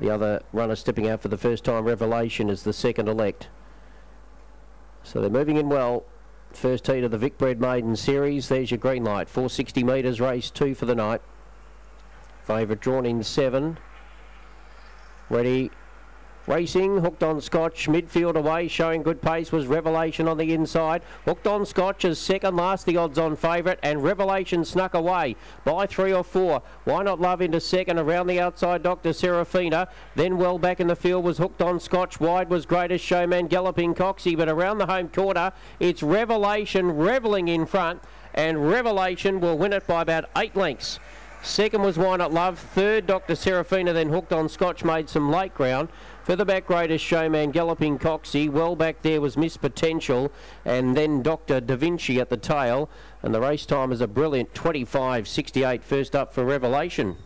The other runner stepping out for the first time, Revelation, is the second elect. So they're moving in well. First heat of the Vicbred Maiden Series. There's your green light. 460 metres, race two for the night. Favourite drawn in seven. Ready Racing, hooked on Scotch, midfield away, showing good pace was Revelation on the inside. Hooked on Scotch as second last, the odds on favourite, and Revelation snuck away by three or four. Why not love into second around the outside, Dr. Serafina. Then well back in the field was hooked on Scotch. Wide was greatest showman, galloping Coxie, but around the home quarter, it's Revelation revelling in front, and Revelation will win it by about eight lengths. Second was Why Not Love. Third, Dr. Serafina, then hooked on Scotch, made some late ground. Further back, greatest showman, Galloping Coxie. Well back there was Miss Potential, and then Dr. Da Vinci at the tail. And the race time is a brilliant 25.68. First up for Revelation.